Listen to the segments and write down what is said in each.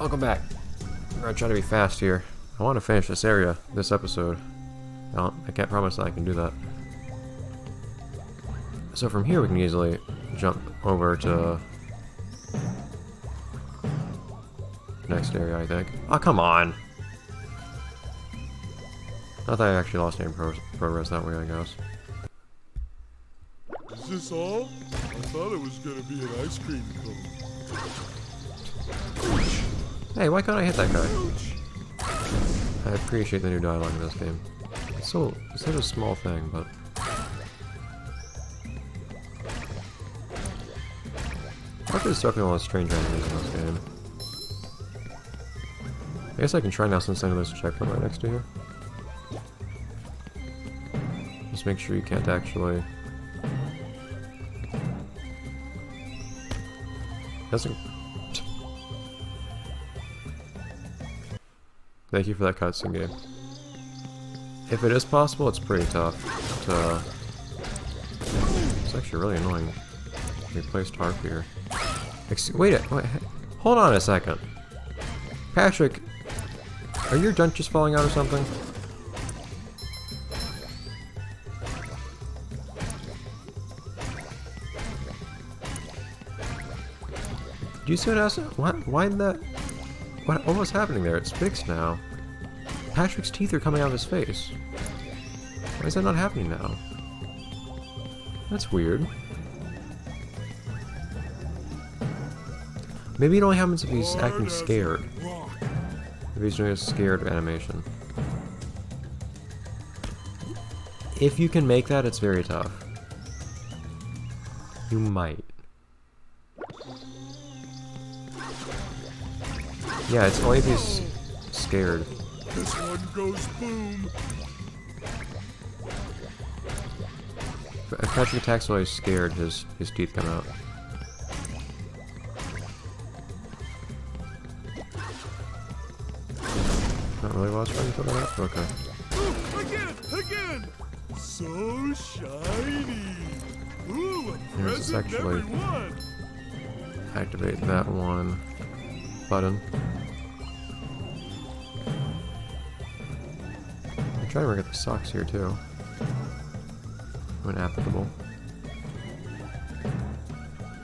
Welcome back. I'm gonna try to be fast here. I want to finish this area, this episode. Well, I can't promise that I can do that. So from here we can easily jump over to next area, I think. Oh, come on! Not that I actually lost any pro progress that way, I guess. Is this all? I thought it was gonna be an ice cream cone. Hey, why can't I hit that guy? I appreciate the new dialogue in this game. It's so it's such a small thing, but Parker's definitely one of strange enemies in this game. I guess I can try now since I know there's a checkpoint right next to here. Just make sure you can't actually doesn't Thank you for that cutscene game. If it is possible, it's pretty tough to... It's actually really annoying. Replaced harp here. Ex wait, wait, hold on a second. Patrick, are your dentures falling out or something? Do you see what else? Why, why did that... What, what was happening there? It's fixed now. Patrick's teeth are coming out of his face. Why is that not happening now? That's weird. Maybe it only happens if he's acting scared. If he's doing a scared animation. If you can make that, it's very tough. You might. Yeah, it's only if he's scared. This one goes boom. If Patrick attacks while he's scared, his, his teeth come out. Not really what I was trying to put that up? Okay. Ooh, again, again. So shiny. Ooh, a Here's actually- Activate that one button. I'm to work at the socks here too. When applicable.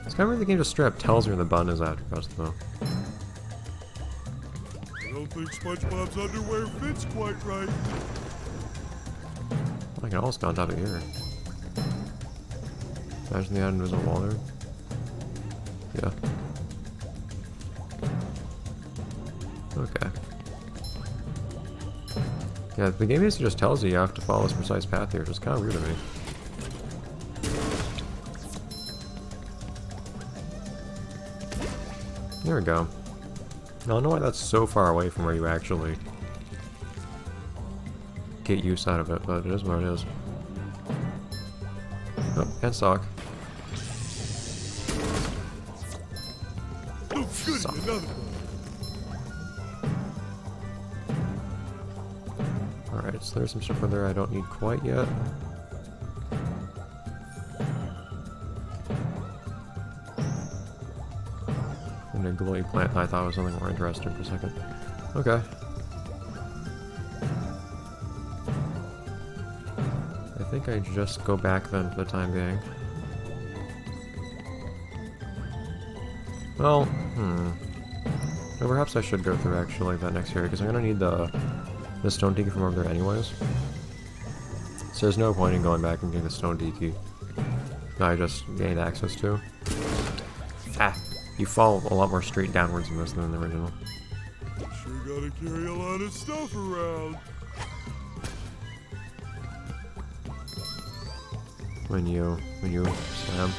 It's kind of weird the game just straight up tells me the button is after press though. I don't think SpongeBob's underwear fits quite right. I can almost go on top of here. Imagine they had an invisible wall there. Yeah. Okay. Yeah, the game basically just tells you you have to follow this precise path here, which is kind of weird to me. There we go. I don't know why that's so far away from where you actually get use out of it, but it is what it is. Oh, and sock. Oh, Alright, so there's some stuff over there I don't need quite yet. And a glowy plant I thought was something more interesting for a second. Okay. I think I just go back then for the time being. Well, hmm. Perhaps I should go through actually that next area because I'm gonna need the the stone tiki from over there anyways. So there's no point in going back and getting the stone tiki. that I just gained access to. Ah, you fall a lot more straight downwards in this than in the original. Sure gotta carry a lot of stuff around. When you when you slam.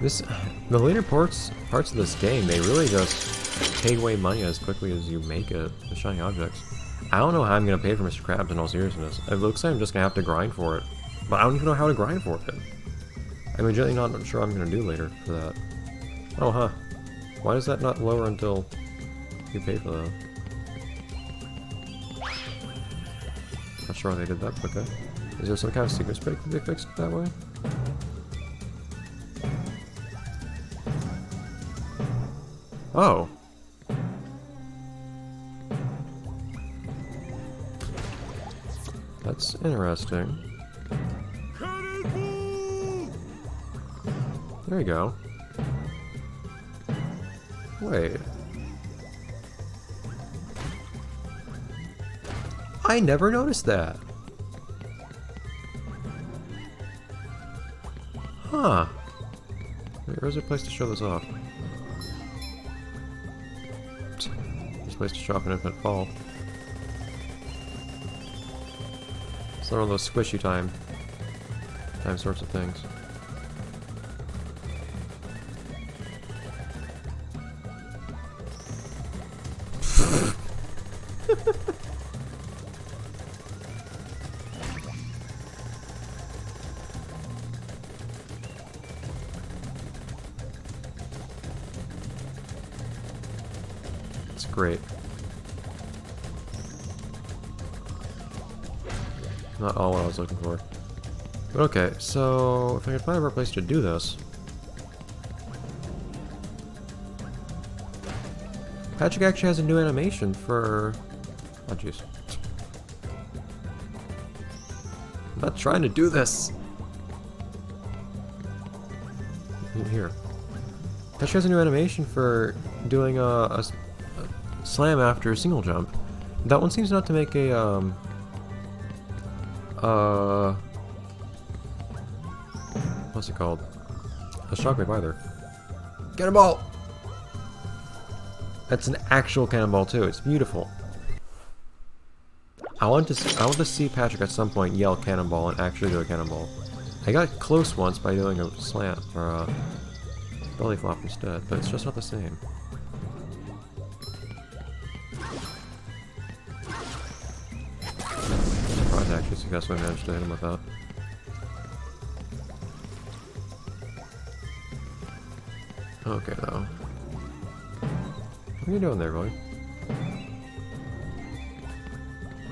This the later parts parts of this game they really just take away money as quickly as you make it. The shiny objects. I don't know how I'm gonna pay for Mr. Krabs in all seriousness. It looks like I'm just gonna have to grind for it, but I don't even know how to grind for it. I'm legitimately not sure I'm gonna do later for that. Oh huh. Why does that not lower until you pay for that? Not sure why they did that, but okay. Is there some kind of secret break that they fixed that way? Oh. That's interesting. There you go. Wait. I never noticed that. Huh. Where's a place to show this off? There's a place to show off an infinite fall. Of those squishy time time sorts of things. But okay, so if I can find a place to do this. Patrick actually has a new animation for... Oh jeez. I'm not trying to do this! Here. Patrick has a new animation for doing a slam after a single jump. That one seems not to make a, um... Uh... What's it called? A shockwave either. Cannonball! That's an actual cannonball too. It's beautiful. I want to see, I want to see Patrick at some point yell cannonball and actually do a cannonball. I got close once by doing a slant or a uh, belly flop instead, but it's just not the same. Surprised I actually successfully managed to hit him with that. Okay, though. What are you doing there, boy?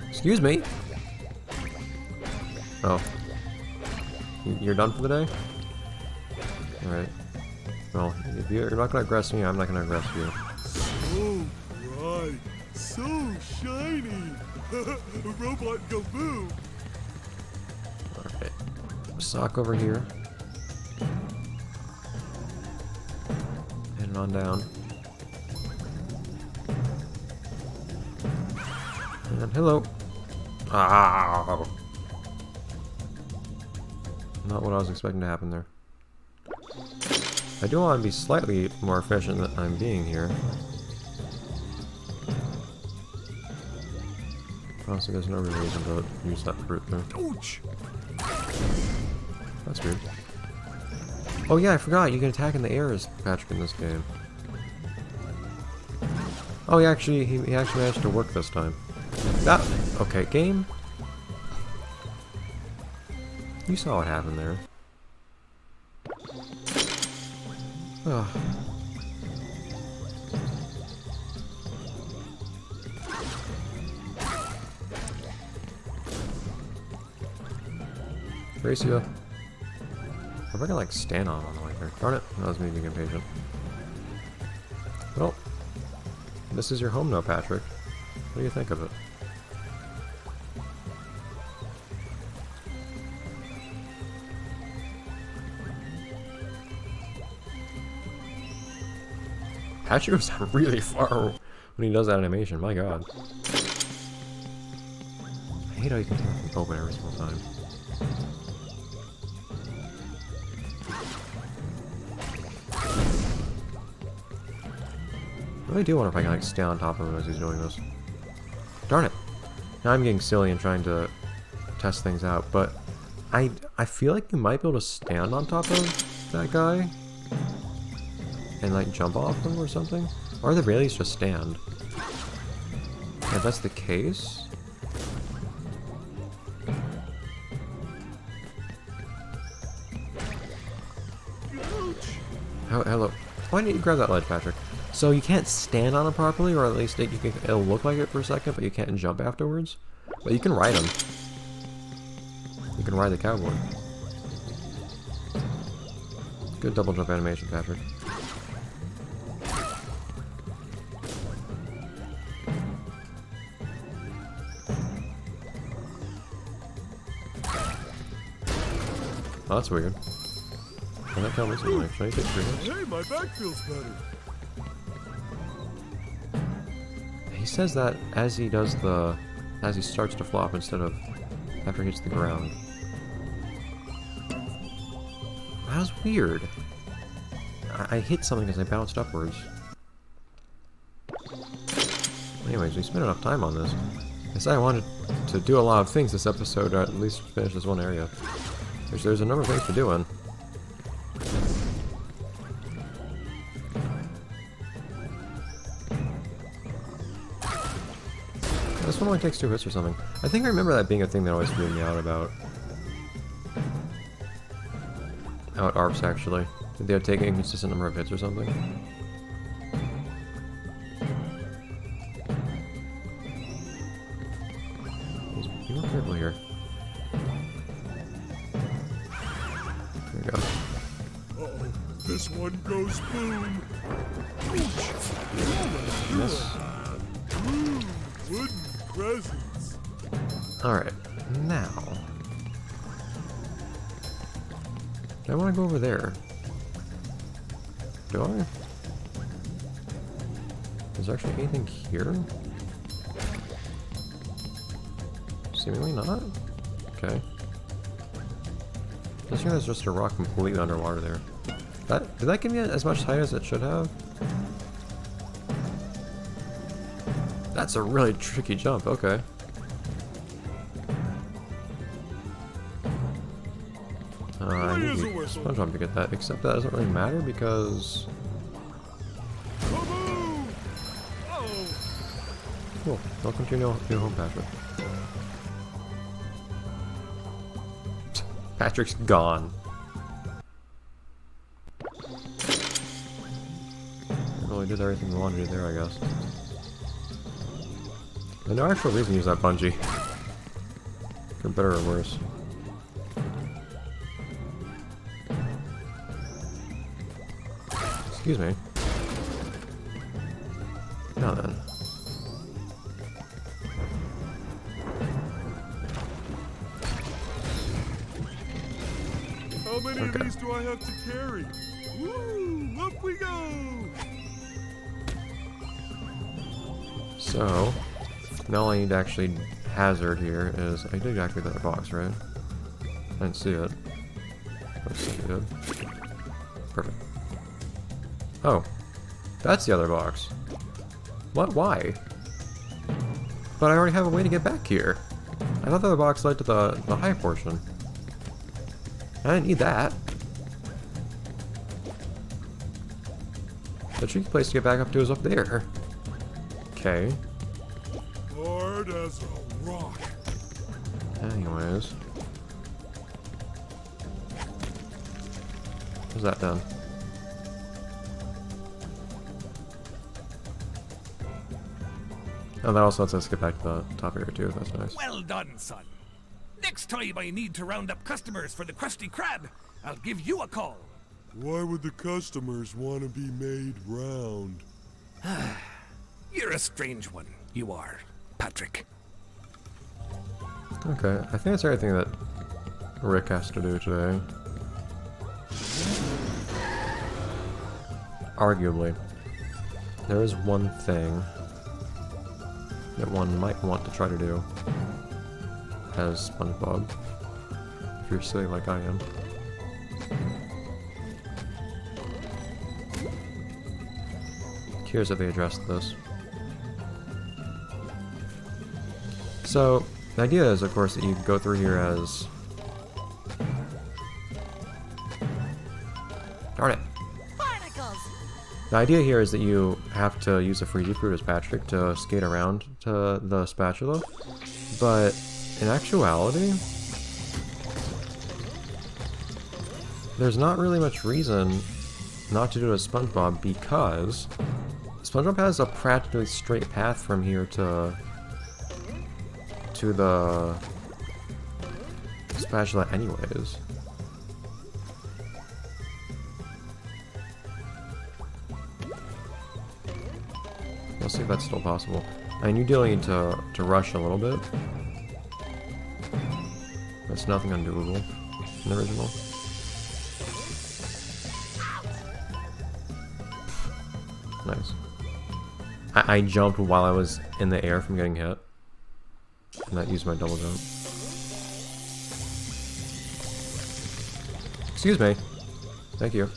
Excuse me? Oh. You- You're done for the day? Alright. Well, if you're not gonna aggress me, I'm not gonna aggress you. So bright, so shiny. Robot Gaboo. Alright. Sock over here. On down. And hello. Ah. Not what I was expecting to happen there. I do want to be slightly more efficient than I'm being here. Honestly, there's no real reason to use that fruit there. That's weird. Oh yeah, I forgot. You can attack in the air as Patrick in this game. Oh, he actually he, he actually managed to work this time. That okay, game. You saw what happened there. Ugh. Gracia. Uh, If I can like stand on on the way there. Darn it, that was maybe impatient. Well, this is your home now, Patrick. What do you think of it? Patrick goes down really far when he does that animation, my god. I hate how you can take open every single time. Really do wonder if I can like stay on top of him as he's doing this. Darn it. Now I'm getting silly and trying to test things out, but I I feel like you might be able to stand on top of that guy and like jump off him or something. Or the very just stand. If that's the case. How, hello. Why didn't you grab that ledge, Patrick? So you can't stand on it properly, or at least it, can, it'll look like it for a second, but you can't jump afterwards. But you can ride him. You can ride the cowboy. Good double jump animation, Patrick. Oh, that's weird. Can that coming soon, actually. Hey, my back feels better. Says that as he does the... as he starts to flop instead of after he hits the ground. That was weird. I, I hit something as I bounced upwards. Anyways, we spent enough time on this. I said I wanted to do a lot of things this episode, or at least finish this one area. There's, there's a number of things to do in. Only takes two hits or something. I think I remember that being a thing that always threw me out about. Out Arfs, actually. Did they take an inconsistent number of hits or something? Be careful here. Over there? Do I? Is there actually anything here? Seemingly not? Okay. I think there's just a rock completely underwater there. That Did that give me as much height as it should have? That's a really tricky jump, okay. I need to? SpongeBob to get that, except that doesn't really matter because... Cool. Welcome to your new, new home, Patrick. Patrick's gone. Well, we did everything we wanted to do there, I guess. And no actual reason to use that bungee. For better or worse. Excuse me. Now then. how many of these do I have to carry? Woo! Up we go! So, now all I need to actually hazard here is I did exactly that box, right? I didn't see it. Let's see, I did. Perfect. Oh, that's the other box. What? Why? But I already have a way to get back here. I thought the other box led to the the high portion. I didn't need that. The tricky place to get back up to is up there. Okay. Hard as a rock. Anyways. What's that done? Oh, that also lets us get back to the top area too. That's nice. Well done, son. Next time I need to round up customers for the Krusty Krab, I'll give you a call. Why would the customers want to be made round? You're a strange one, you are, Patrick. Okay, I think that's everything that Rick has to do today. Arguably. There is one thing that one might want to try to do as SpongeBob. If you're silly like I am. Curious how they addressed this. So, the idea is, of course, that you go through here as... Darn it! The idea here is that you have to use a Freezy Fruit as Patrick to skate around to the spatula, but in actuality, there's not really much reason not to do it as SpongeBob because SpongeBob has a practically straight path from here to to the spatula anyways. see if that's still possible. I do need to, to rush a little bit. That's nothing undoable in the original. Nice. I, I jumped while I was in the air from getting hit. And that used my double jump. Excuse me. Thank you.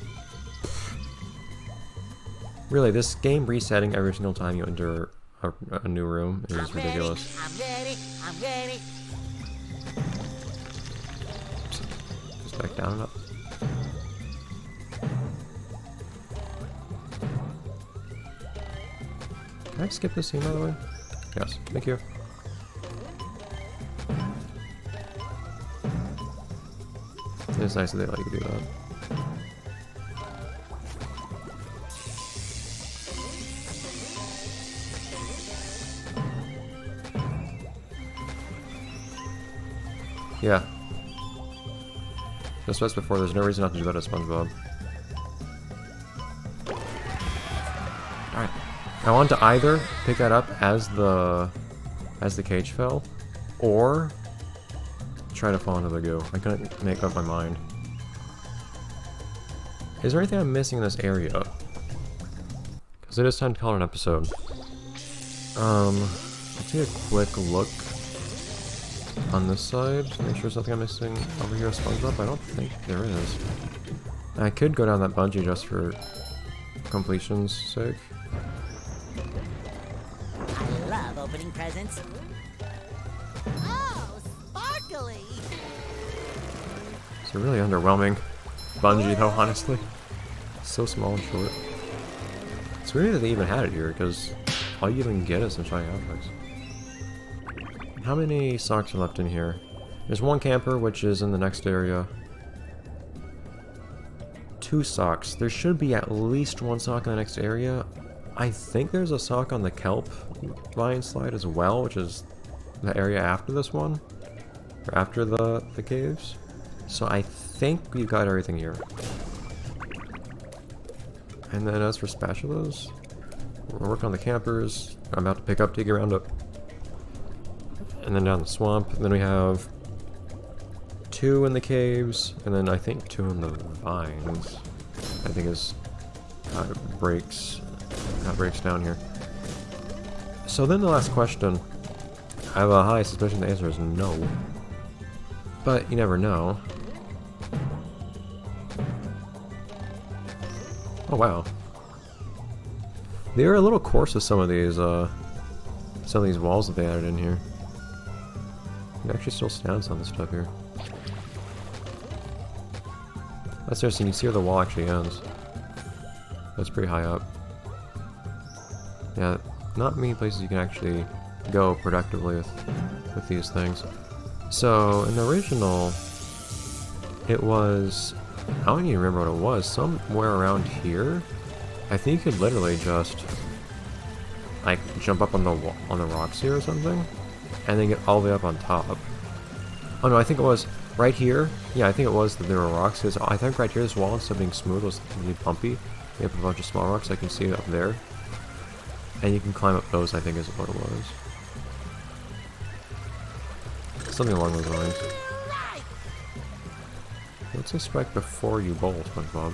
Really, this game resetting every single time you enter a, a new room is I'm ridiculous. Ready, I'm ready. I'm ready. Just back down and up. Can I skip this scene by the way? Yes, thank you. It's nice that they let you do that. Yeah. Just as before, there's no reason not to do that at SpongeBob. Alright. I want to either pick that up as the as the cage fell, or try to fall into the goo. I couldn't make up my mind. Is there anything I'm missing in this area? Because it is time to call an episode. Um, let's take a quick look on this side. Make sure there's nothing I'm missing over here SpongeBob. I don't think there is. I could go down that bungee just for completion's sake. I love opening presents. Oh, sparkly. It's a really underwhelming bungee though, honestly. So small and short. It's weird that they even had it here, because all you even get is some shiny objects. How many socks are left in here? There's one camper, which is in the next area. Two socks. There should be at least one sock in the next area. I think there's a sock on the kelp vine slide as well, which is the area after this one. Or after the, the caves. So I think we've got everything here. And then as for spatulas, we're working on the campers. I'm about to pick up Tiki Roundup. And then down the swamp. And then we have two in the caves, and then I think two in the vines. I think is how it breaks, how it breaks down here. So then the last question. I have a high suspicion the answer is no. But you never know. Oh wow. They are a little coarse with some of these uh some of these walls that they added in here. It actually still stands on this stuff here. That's interesting, you see where the wall actually ends. That's pretty high up. Yeah, not many places you can actually go productively with with these things. So in the original, it was I don't even remember what it was. Somewhere around here, I think you could literally just like jump up on the on the rocks here or something, and then get all the way up on top. Oh no, I think it was right here. Yeah, I think it was that there were rocks. Cause I think right here, this wall instead of being smooth was really bumpy. You have a bunch of small rocks. I can see up there, and you can climb up those. I think is what it was. Something along those lines. Let's strike before you bowl, SpongeBob.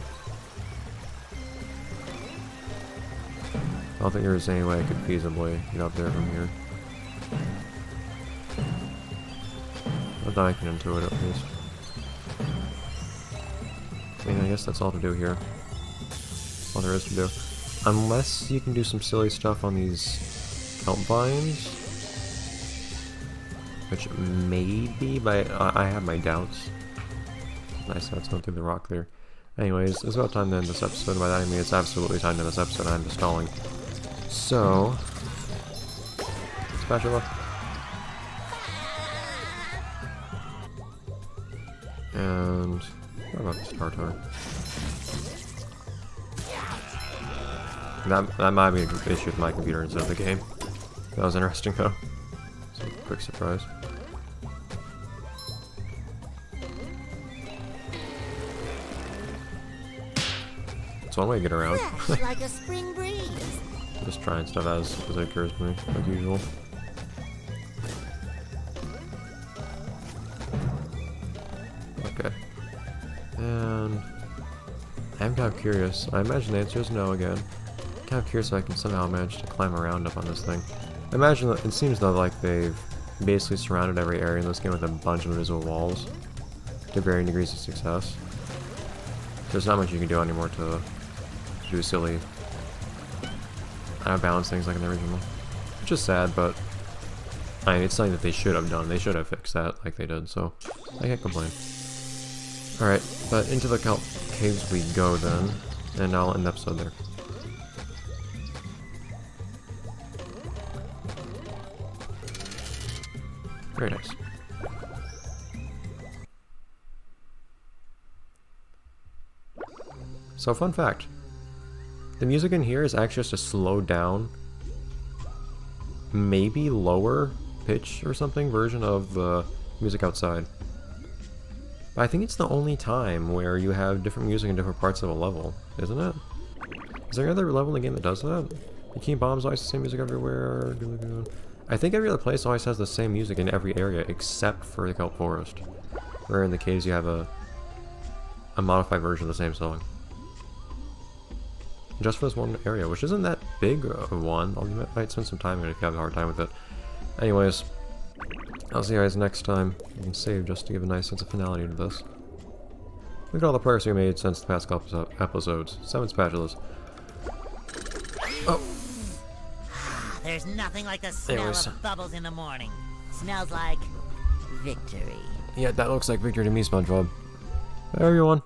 I don't think there's any way I could feasibly get up there from here. Not that I can intuit at least. I mean, I guess that's all to do here. All there is to do. Unless you can do some silly stuff on these kelp vines. Which maybe, but I, I have my doubts. Nice, that's going through the rock there. Anyways, it's about time to end this episode. By that I mean it's absolutely time to end this episode. I'm just stalling. So, spatula. What about this tartar? That that might be an issue with my computer instead of the game. That was interesting though. Quick surprise. It's one way to get around. Fresh like a spring breeze. Just trying stuff as, as it occurs to me, like usual. Curious. I imagine the answer is no again. kind of curious if I can somehow manage to climb around up on this thing. I imagine it seems though like they've basically surrounded every area in this game with a bunch of invisible walls to varying degrees of success. There's not much you can do anymore to do silly out of balance things like in the original. Which is sad, but I mean, it's something that they should have done. They should have fixed that like they did, so I can't complain. Alright, but into the caves we go then, and I'll end the episode there. Very nice. So fun fact, the music in here is actually just a slowed down, maybe lower pitch or something version of the music outside. I think it's the only time where you have different music in different parts of a level, isn't it? Is there any other level in the game that does that? Bikini Bottom's always the same music everywhere. I think every other place always has the same music in every area except for the Kelp Forest. Where in the caves you have a a modified version of the same song. Just for this one area, which isn't that big of one. I might spend some time in it if you have a hard time with it. Anyways, I'll see you guys next time. You can save just to give a nice sense of finality to this. Look at all the progress we made since the past couple episodes. Seven spatulas. Oh, ah, There's nothing like the smell was- of bubbles in the morning. Smells like victory. yeah, that looks like victory to me, SpongeBob. Bye, everyone.